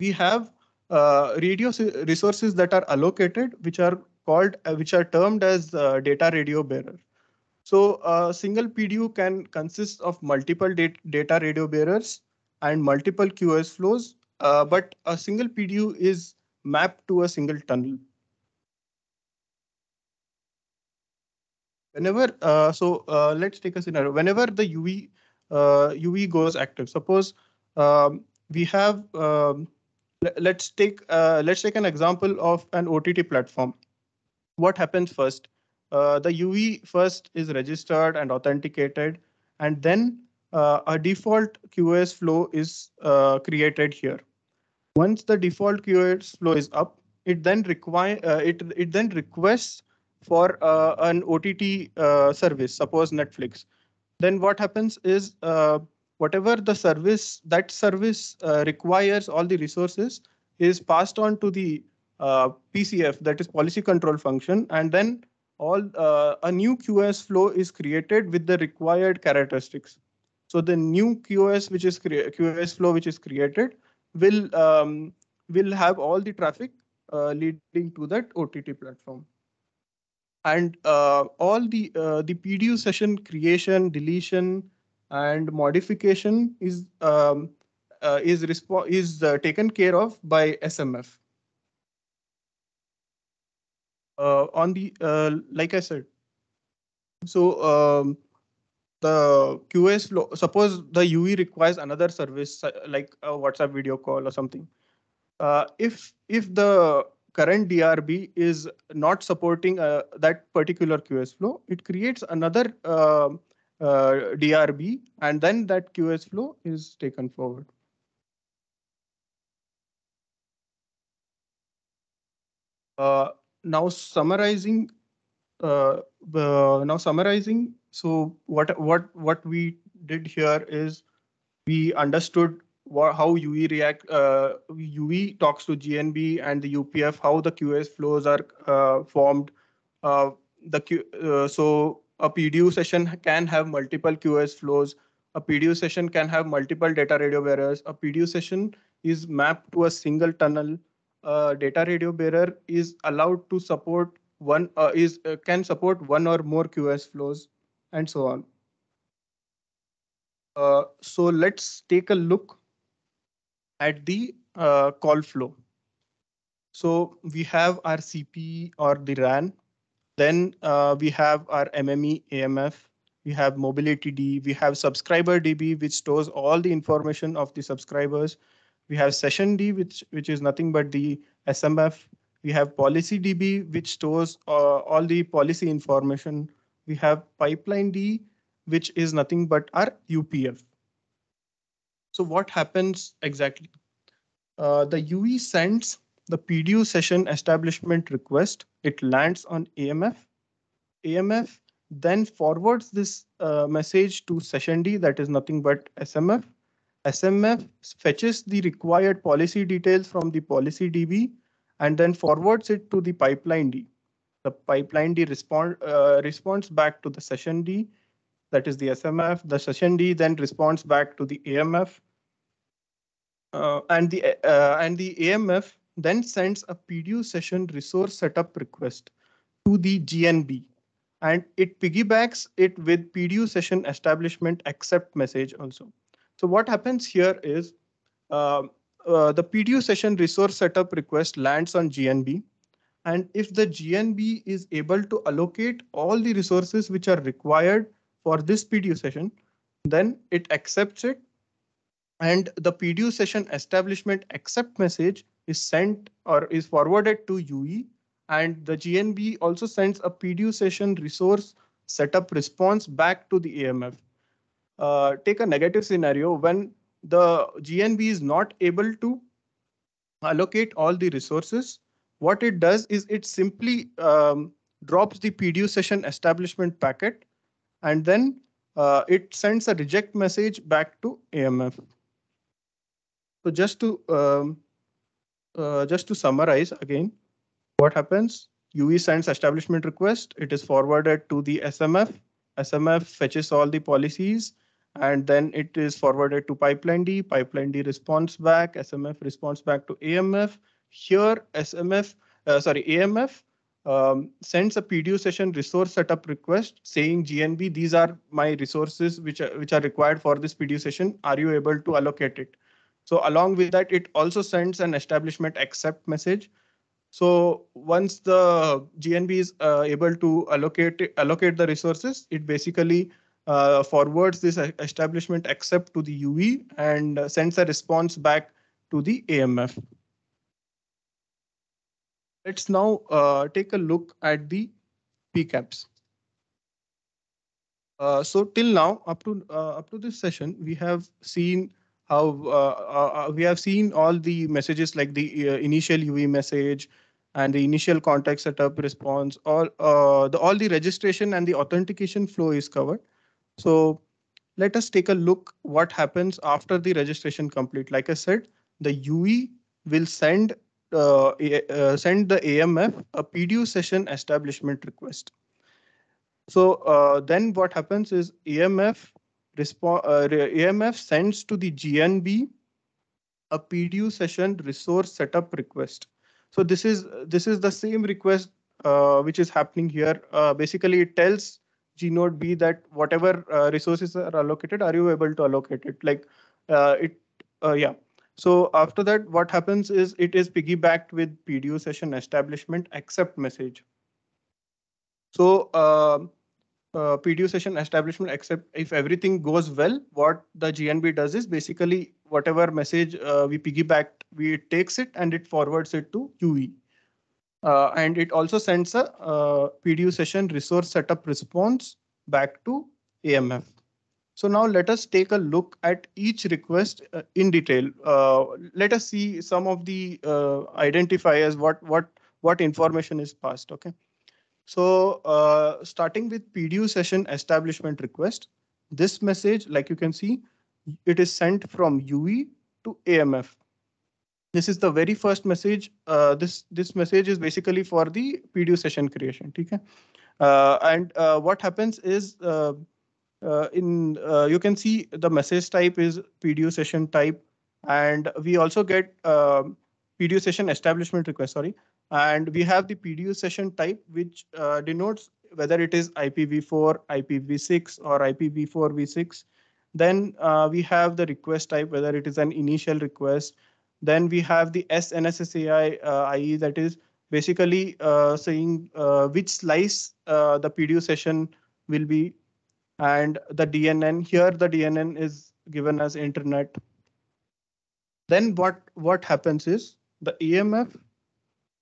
we have uh, radio resources that are allocated, which are called uh, which are termed as uh, data radio bearer. So a single PDU can consist of multiple dat- data radio bearers and multiple QoS flows, uh, but a single PDU is mapped to a single tunnel. Whenever, uh, so uh, let's take a scenario. Whenever the UV uh, UV goes active, suppose um, we have um, let's take uh, let's take an example of an OTT platform. What happens first? Uh, the UV first is registered and authenticated, and then uh, a default QoS flow is created here. Once the default QoS flow is up, it then require uh, it it then requests for uh, an OTT uh, service, suppose Netflix. Then what happens is uh, whatever the service that service uh, requires all the resources is passed on to the uh, PCF, that is policy control function, and then all a new QoS flow is created with the required characteristics. So the new QoS which is QoS flow which is created will um, will have all the traffic uh, leading to that OTT platform. And uh, all the uh, the PDU session creation, deletion, and modification is um, uh, is respo- is uh, taken care of by SMF. Uh, on the like I said, so um, the QoS flow. Suppose the UE requires another service uh, like a WhatsApp video call or something. Uh, if if the current DRB is not supporting uh, that particular QoS flow, it creates another um uh, DRB, and then that QoS flow is taken forward. Uh, now summarizing, uh, now summarizing. So what what what we did here is we understood how UE react uh, UV talks to GNB and the UPF, how the QS flows are uh, formed. Uh, the Q, uh, so a PDU session can have multiple QS flows. A PDU session can have multiple data radio bearers. A PDU session is mapped to a single tunnel. Uh, data radio bearer is allowed to support one uh, is uh, can support one or more QS flows, and so on. Uh, so let's take a look at the uh, call flow. So we have our CP or the RAN. Then uh, we have our MME AMF. We have mobility D. We have subscriber DB, which stores all the information of the subscribers. We have session D, which which is nothing but the SMF. We have policy DB, which stores uh, all the policy information. We have pipeline D, which is nothing but our UPF. So what happens exactly? Uh, the UE sends the PDU session establishment request. It lands on AMF. AMF then forwards this uh, message to session D, that is nothing but SMF. SMF fetches the required policy details from the policy DB and then forwards it to the pipeline D. The pipeline D respond, uh, responds back to the session D, that is the SMF. The session D then responds back to the AMF. Uh, and the uh, and the AMF then sends a PDU session resource setup request to the GNB, and it piggybacks it with PDU session establishment accept message also. So what happens here is um, uh, the PDU session resource setup request lands on GNB, and if the GNB is able to allocate all the resources which are required for this PDU session, then it accepts it and the PDU session establishment accept message is sent or is forwarded to UE and the GNB also sends a PDU session resource setup response back to the AMF. Uh, take a negative scenario when the GNB is not able to allocate all the resources. What it does is it simply um, drops the PDU session establishment packet and then uh, it sends a reject message back to AMF. So just to um, uh, just to summarize again, what happens? UE sends establishment request. It is forwarded to the SMF. SMF fetches all the policies and then it is forwarded to pipeline D. Pipeline D responds back. SMF responds back to AMF. Here SMF, uh, sorry, AMF um, sends a PDU session resource setup request saying GNB, these are my resources which are, which are required for this PDU session. Are you able to allocate it? So along with that, it also sends an establishment accept message. So once the GNB is uh, able to allocate allocate the resources, it basically uh, forwards this establishment accept to the UE and uh, sends a response back to the AMF. Let's now uh, take a look at the PCAPs. Uh, so till now, up to uh, up to this session, we have seen how uh, we have seen all the messages like the initial UE message, and the initial context setup response, all uh, the all the registration and the authentication flow is covered. So let us take a look what happens after the registration complete. Like I said, the UE will send uh, uh, send the AMF a PDU session establishment request. So uh, then what happens is AMF uh, AMF sends to the GNB a PDU session resource setup request. So this is this is the same request uh, which is happening here. Basically, it tells Gnode B that whatever resources are allocated, are you able to allocate it? Like it, yeah. So after that, what happens is it is piggybacked with PDU session establishment accept message. So uh, uh, PDU session establishment accept if everything goes well, what the GNB does is basically whatever message uh, we piggybacked, we takes it and it forwards it to UE. Uh, and it also sends a uh, PDU session resource setup response back to AMF. So now let us take a look at each request uh, in detail. Uh, let us see some of the uh, identifiers, what, what, what information is passed, okay? So uh, starting with PDU session establishment request, this message, like you can see, it is sent from UE to AMF. This is the very first message. Uh, this this message is basically for the PDU session creation. Okay? Uh, and what happens is uh, in uh, you can see the message type is PDU session type, and we also get um, PDU session establishment request. Sorry, and we have the PDU session type which uh, denotes whether it is IPv4, IPv6, or IPv4v6. Then uh, we have the request type, whether it is an initial request. Then we have the SNSSAI, uh, IE, that is basically uh, saying which slice the PDU session will be and the DNN here the DNN is given as internet. Then what what happens is the AMF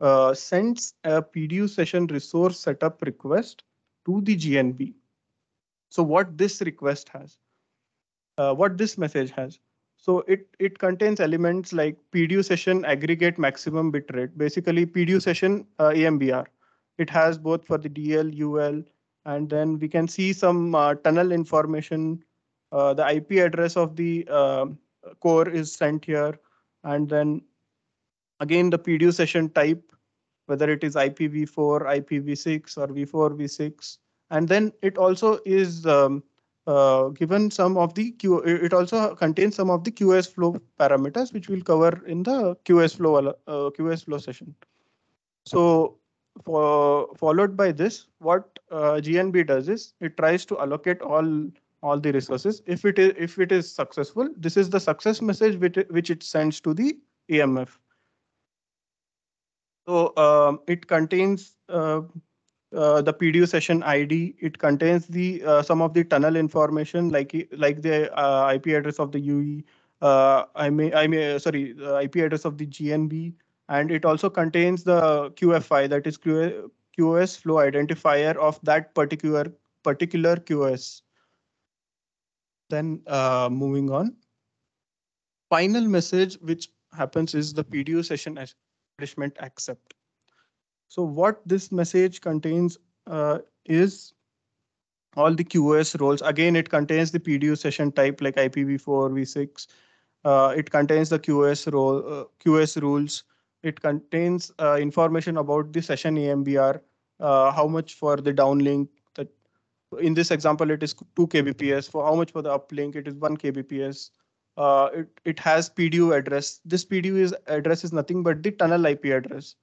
uh, sends a PDU session resource setup request to the GNB. So what this request has, uh, what this message has. So it it contains elements like PDU session aggregate maximum bit rate, basically PDU session uh, AMBR. It has both for the DL, UL, and then we can see some uh, tunnel information. Uh, the IP address of the uh, core is sent here. And then again, the PDU session type, whether it is IPv4, IPv6 or V4, V6. And then it also is um, uh, given some of the Q, it also contains some of the QS flow parameters, which we'll cover in the QS flow, uh, QoS flow session. So for, followed by this, what uh, GNB does is it tries to allocate all all the resources. If it is if it is successful, this is the success message which it, which it sends to the AMF. So um, it contains uh, uh, the PDU session ID. It contains the uh, some of the tunnel information like like the uh, IP address of the UE. Uh, I may I may sorry the IP address of the GNB and it also contains the QFI, that is QoS flow identifier of that particular particular QoS. Then uh, moving on. Final message which happens is the PDU session establishment accept. So what this message contains uh, is all the QoS roles. Again, it contains the PDU session type like IPv4, v6. Uh, it contains the QoS role, uh, QoS rules. It contains uh, information about the session AMBR, uh, how much for the downlink. That in this example, it is 2 kbps. For how much for the uplink, it is 1 kbps. Uh, it it has PDU address. This PDU is address is nothing but the tunnel IP address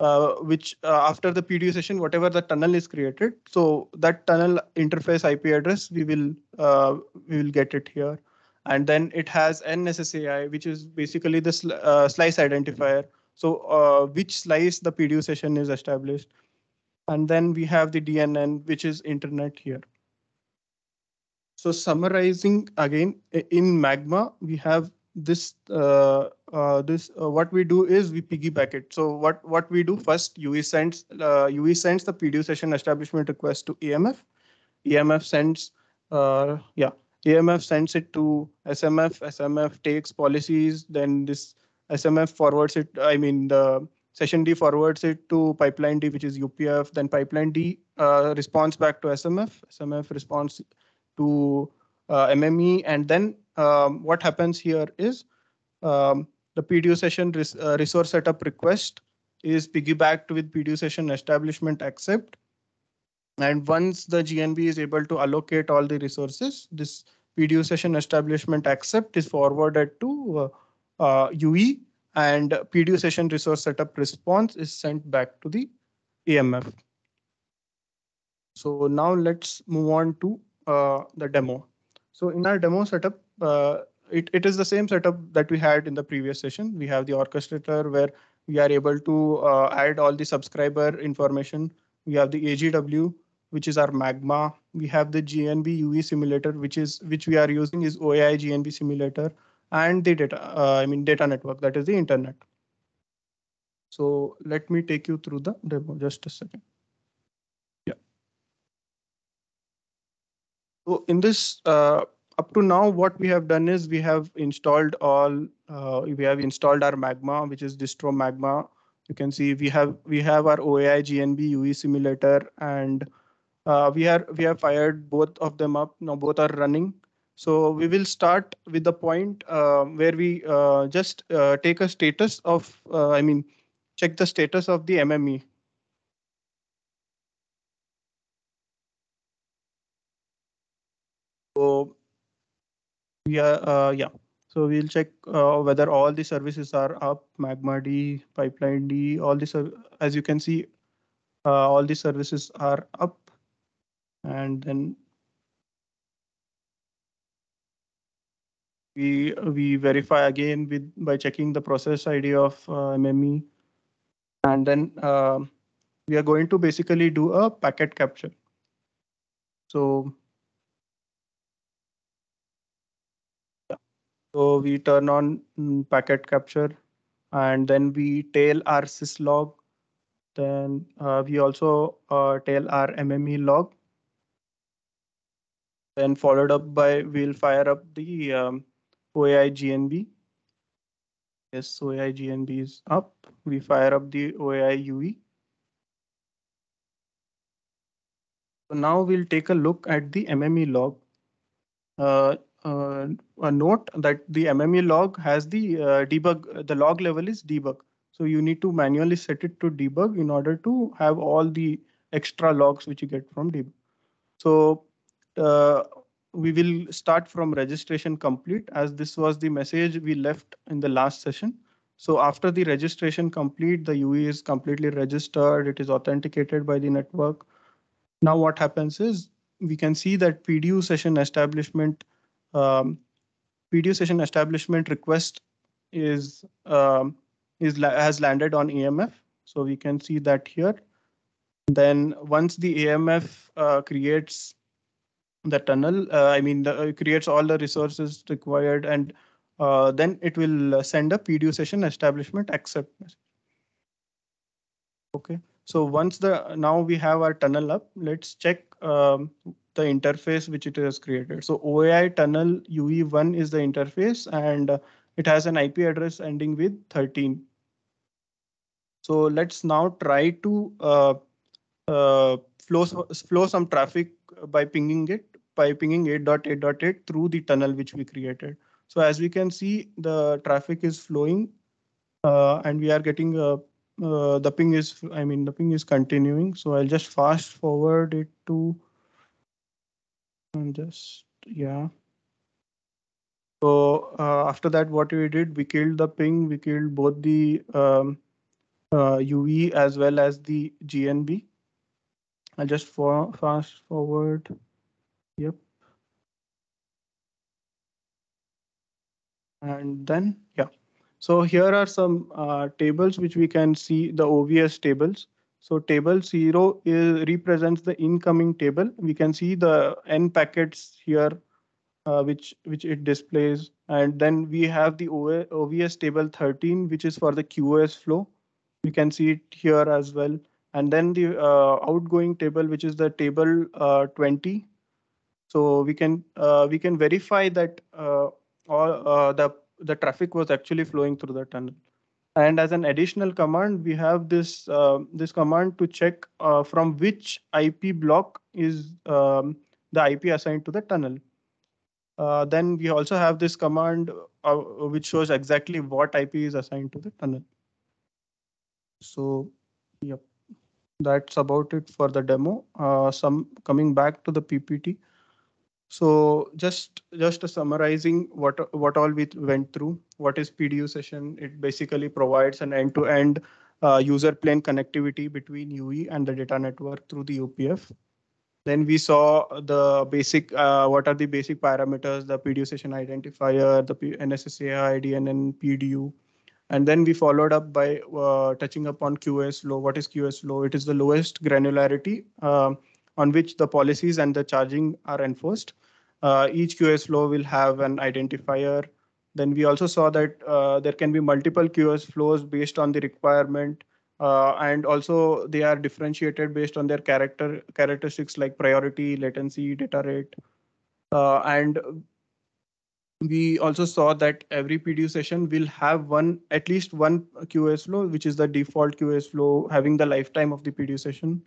uh, which uh, after the PDU session, whatever the tunnel is created, so that tunnel interface IP address, we will uh, we will get it here. And then it has NSSAI, which is basically the sl slice identifier. So uh, which slice the PDU session is established. And then we have the DNN, which is internet here. So summarizing again, in Magma, we have this uh, uh, this uh, what we do is we piggyback it. So what what we do first, UE sends uh, UE sends the PDU session establishment request to EMF. EMF sends uh, yeah EMF sends it to SMF. SMF takes policies. Then this SMF forwards it. I mean the session D forwards it to pipeline D, which is UPF. Then pipeline D uh, responds back to SMF. SMF responds to uh, MME, and then um, what happens here is um, the PDU session res uh, resource setup request is piggybacked with PDU session establishment accept. And once the GNB is able to allocate all the resources, this PDU session establishment accept is forwarded to uh, UE and PDU session resource setup response is sent back to the EMF. So now let's move on to uh, the demo. So in our demo setup, uh, it, it is the same setup that we had in the previous session. We have the orchestrator where we are able to uh, add all the subscriber information. We have the AGW, which is our Magma. We have the GNB UE simulator, which is which we are using is OAI GNB simulator, and the data. Uh, I mean data network that is the internet. So let me take you through the demo. Just a second. Yeah. So in this uh, up to now, what we have done is we have installed all, uh, we have installed our Magma, which is distro Magma. You can see we have we have our OAI GNB UE simulator, and uh, we are we have fired both of them up. Now both are running. So we will start with the point uh, where we uh, just uh, take a status of, uh, I mean, check the status of the MME. So yeah, uh, yeah. So we'll check uh, whether all the services are up, Magma D, Pipeline D, all the as you can see, all the services are up. And then we we verify again with by checking the process ID of uh, MME. And then uh, we are going to basically do a packet capture. So So we turn on mm, packet capture and then we tail our syslog. Then uh, we also uh, tail our MME log. Then followed up by we'll fire up the um, OAI GNB. Yes, OAI GNB is up. We fire up the OAI UE. So now we'll take a look at the MME log. Uh, uh, a note that the MME log has the uh, debug, the log level is debug. So you need to manually set it to debug in order to have all the extra logs which you get from debug. So uh, we will start from registration complete as this was the message we left in the last session. So after the registration complete, the UE is completely registered. It is authenticated by the network. Now what happens is we can see that PDU session establishment um, PDU session establishment request is um, is has landed on EMF. So we can see that here. Then once the AMF uh, creates the tunnel, uh, I mean, the, uh, creates all the resources required, and uh, then it will send a PDU session establishment accept message. Okay, so once the now we have our tunnel up, let's check um, the interface which it has created. So OAI tunnel UE1 is the interface and uh, it has an IP address ending with 13. So let's now try to uh, uh, flow flow some traffic by pinging it pinging 8.8.8 through the tunnel which we created. So as we can see, the traffic is flowing, uh, and we are getting uh, uh, the ping is I mean the ping is continuing. So I'll just fast forward it to and just yeah. So uh, after that, what we did, we killed the ping, we killed both the um, uh, UV as well as the GNB. I'll just for, fast forward. Yep. And then, yeah. So here are some uh, tables which we can see the OVS tables. So table zero is represents the incoming table. We can see the n packets here, uh, which which it displays. And then we have the OVS table 13, which is for the QoS flow. We can see it here as well. And then the uh, outgoing table, which is the table uh, 20. So we can uh, we can verify that uh, all uh, the the traffic was actually flowing through the tunnel. And as an additional command, we have this this command to check from which IP block is um, the IP assigned to the tunnel. Uh, then we also have this command uh, which shows exactly what IP is assigned to the tunnel. So, yep, that's about it for the demo. Uh, some coming back to the PPT. So just just summarizing what what all we went through. What is PDU session? It basically provides an end-to-end uh, user plane connectivity between UE and the data network through the UPF. Then we saw the basic uh, what are the basic parameters, the PDU session identifier, the P- NSSAI, DNN, PDU. And then we followed up by uh, touching upon QoS flow. What is QoS flow? It is the lowest granularity um, on which the policies and the charging are enforced. Uh, each QoS flow will have an identifier. Then we also saw that uh, there can be multiple QoS flows based on the requirement, uh, and also they are differentiated based on their character characteristics like priority, latency, data rate, uh, and we also saw that every PDU session will have one at least one QoS flow, which is the default QoS flow having the lifetime of the PDU session.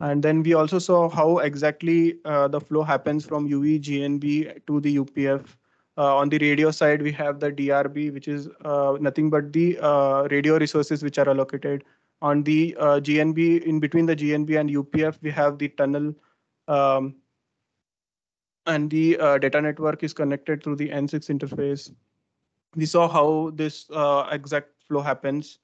And then we also saw how exactly uh, the flow happens from UE GNB to the UPF. Uh, on the radio side, we have the DRB, which is uh, nothing but the uh, radio resources which are allocated. On the uh, GNB, in between the GNB and UPF, we have the tunnel um, and the uh, data network is connected through the N6 interface. We saw how this exact flow happens.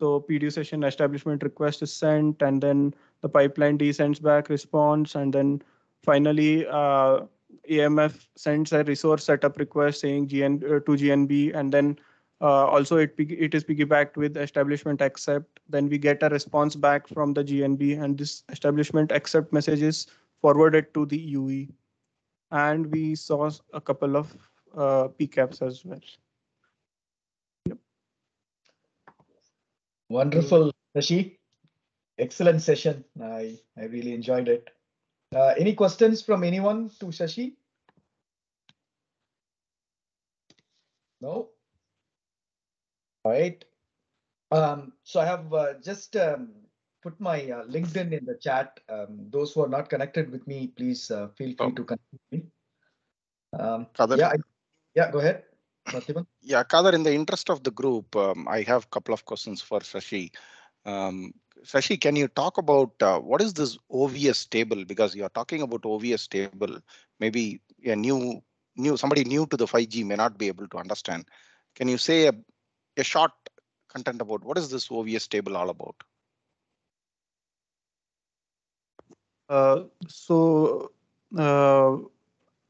So PDU session establishment request is sent, and then the pipeline descends back response, and then finally uh, AMF sends a resource setup request saying GN uh, to GNB, and then uh, also it it is piggybacked with establishment accept. Then we get a response back from the GNB, and this establishment accept message is forwarded to the UE and we saw a couple of uh, PCAPs as well. Wonderful, Shashi. Excellent session. I, I really enjoyed it. Uh, any questions from anyone to Shashi? No? All right. Um, so I have uh, just um, put my uh, LinkedIn in the chat. Um, those who are not connected with me, please uh, feel free Oh. to connect with me. Um, yeah, I, yeah, go ahead. Pratibha. Yeah, Kader, in the interest of the group, um, I have a couple of questions for Shashi. Um, Shashi, can you talk about uh, what is this OVS table? Because you're talking about OVS table. Maybe a new, new somebody new to the 5G may not be able to understand. Can you say a, a short content about what is this OVS table all about? Uh, so uh,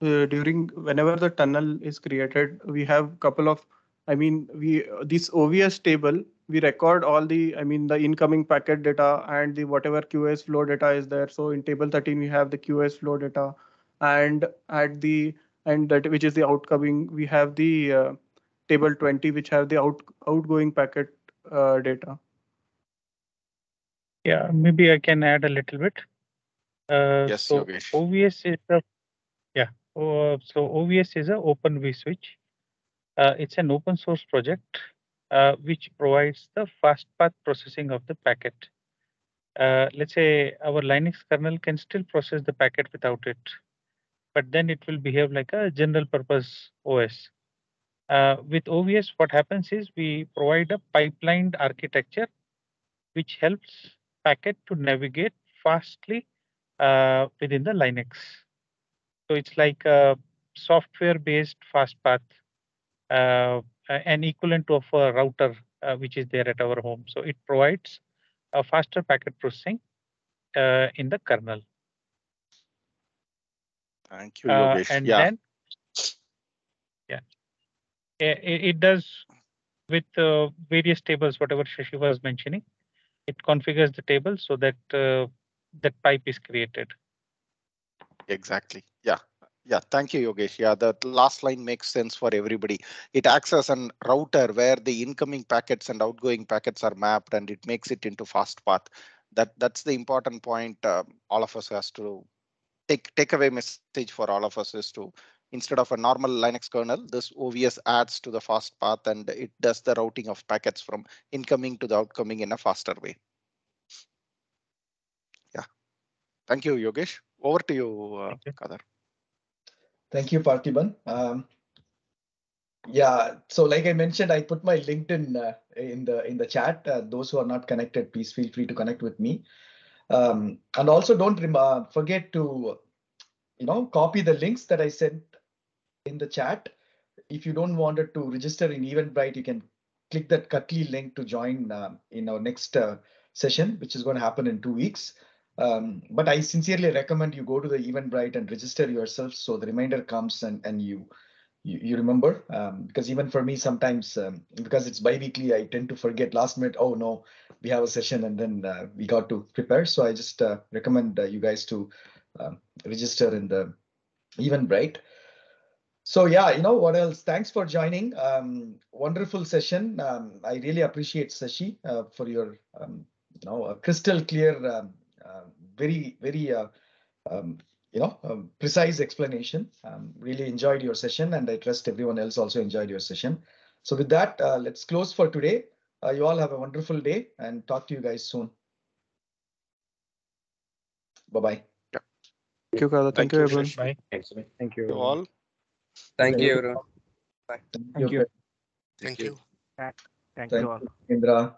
uh, during whenever the tunnel is created, we have a couple of, I mean, we this OVS table we record all the, I mean, the incoming packet data and the whatever qs flow data is there. So in table 13 we have the qs flow data, and at the and that which is the outgoing we have the uh, table 20 which have the out outgoing packet uh, data. Yeah, maybe I can add a little bit. Uh, Yes, so Yogesh. OVS is a Uh, so OVS is an open vSwitch. Uh, it's an open source project uh, which provides the fast path processing of the packet. uh, let's say our Linux kernel can still process the packet without it, but then it will behave like a general purpose OS. Uh, with OVS, what happens is we provide a pipelined architecture which helps packet to navigate fastly uh, within the Linux. So it's like a software-based fast path, uh, an equivalent of a router uh, which is there at our home. So it provides a faster packet processing uh, in the kernel. Thank you, Uh, Yogesh. and Yeah, then, yeah, I- i- it, does with uh, various tables, whatever Shashi was mentioning. It configures the table so that uh, that pipe is created. exactly. Yeah. Yeah, thank you, Yogesh. Yeah, the last line makes sense for everybody. It acts as an router where the incoming packets and outgoing packets are mapped and it makes it into fast path. That that's the important point. Uh, all of us has to take takeaway message for all of us is to instead of a normal Linux kernel, this OVS adds to the fast path and it does the routing of packets from incoming to the outgoing in a faster way. Yeah. Thank you, Yogesh. Over to you, uh, you. Kadar. Thank you, Parthiban. Um, yeah, so like I mentioned, I put my LinkedIn uh, in the in the chat. Uh, those who are not connected, please feel free to connect with me. Um, and also don't uh, forget to, you know, copy the links that I sent in the chat. If you don't want to register in Eventbrite, you can click that Cuttly link to join um, in our next uh, session, which is going to happen in two weeks. Um, but I sincerely recommend you go to the Eventbrite and register yourself so the reminder comes and, and you, you you remember um, because even for me sometimes um, because it's bi-weekly I tend to forget last minute oh no we have a session and then uh, we got to prepare so I just uh, recommend uh, you guys to um, register in the Eventbrite. So yeah, you know what else? Thanks for joining. Um, wonderful session. Um, I really appreciate Shashi uh, for your you know a crystal clear, uh, very very uh, um, you know um, precise explanation. Um, really enjoyed your session, and I trust everyone else also enjoyed your session. So with that, uh, let's close for today. Uh, you all have a wonderful day, and talk to you guys soon. Bye bye. Thank you, Kada. Thank Thank, you, you, everyone. Bye. Thanks. man. Thank you. You all. Thank you, everyone. Thank Thank you. Thank you. Thank Thank you all. Indra.